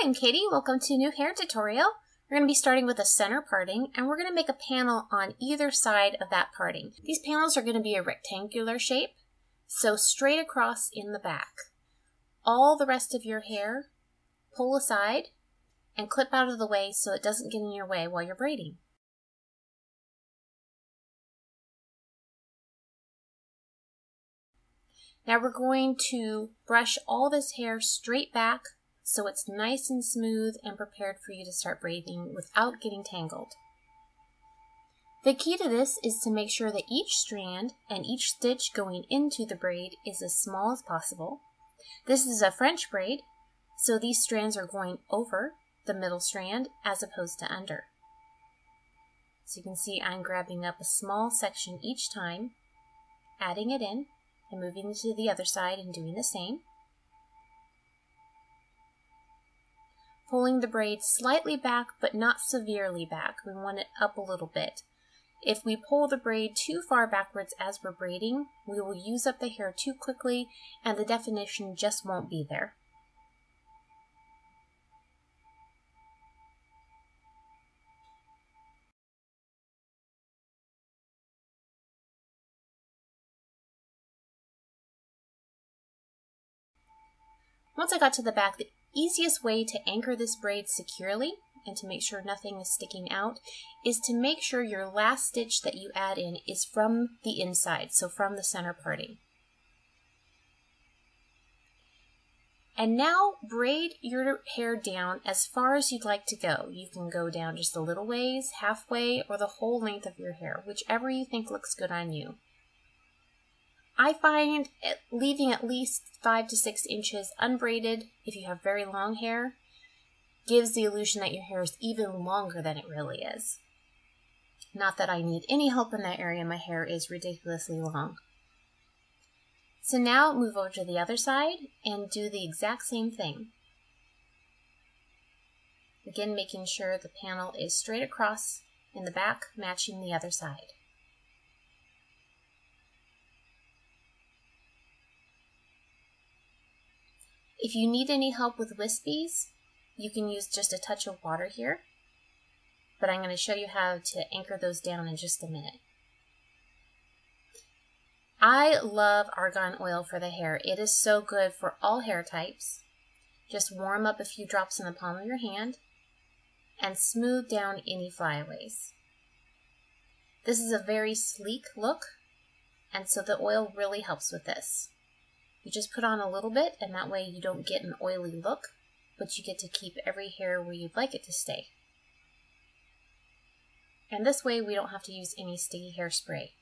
Hi, I'm Katie. Welcome to a new hair tutorial. We're going to be starting with a center parting and we're going to make a panel on either side of that parting. These panels are going to be a rectangular shape, so straight across in the back. All the rest of your hair, pull aside and clip out of the way so it doesn't get in your way while you're braiding. Now we're going to brush all this hair straight back so it's nice and smooth and prepared for you to start braiding without getting tangled. The key to this is to make sure that each strand and each stitch going into the braid is as small as possible. This is a French braid, so these strands are going over the middle strand as opposed to under. So you can see I'm grabbing up a small section each time, adding it in, and moving to the other side and doing the same. Pulling the braid slightly back but not severely back. We want it up a little bit. If we pull the braid too far backwards as we're braiding, we will use up the hair too quickly and the definition just won't be there. Once I got to the back, the easiest way to anchor this braid securely and to make sure nothing is sticking out is to make sure your last stitch that you add in is from the inside, so from the center parting. And now braid your hair down as far as you'd like to go. You can go down just a little ways, halfway, or the whole length of your hair, whichever you think looks good on you. I find leaving at least five to six inches unbraided, if you have very long hair, gives the illusion that your hair is even longer than it really is. Not that I need any help in that area, my hair is ridiculously long. So now move over to the other side and do the exact same thing. Again, making sure the panel is straight across in the back, matching the other side. If you need any help with wispies, you can use just a touch of water here, but I'm going to show you how to anchor those down in just a minute. I love argan oil for the hair. It is so good for all hair types. Just warm up a few drops in the palm of your hand and smooth down any flyaways. This is a very sleek look, and so the oil really helps with this. You just put on a little bit and that way you don't get an oily look, but you get to keep every hair where you'd like it to stay. And this way we don't have to use any sticky hairspray.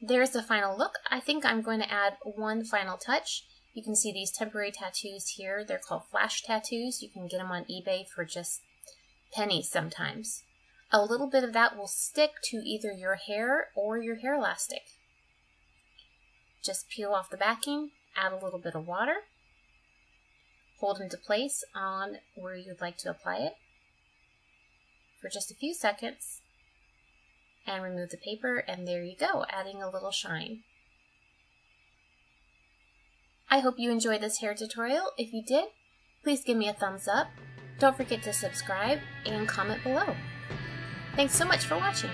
There's the final look. I think I'm going to add one final touch. You can see these temporary tattoos here. They're called flash tattoos. You can get them on eBay for just pennies sometimes. A little bit of that will stick to either your hair or your hair elastic. Just peel off the backing, add a little bit of water, hold into place on where you'd like to apply it for just a few seconds, and remove the paper, and there you go, adding a little shine. I hope you enjoyed this hair tutorial. If you did, please give me a thumbs up. Don't forget to subscribe and comment below. Thanks so much for watching.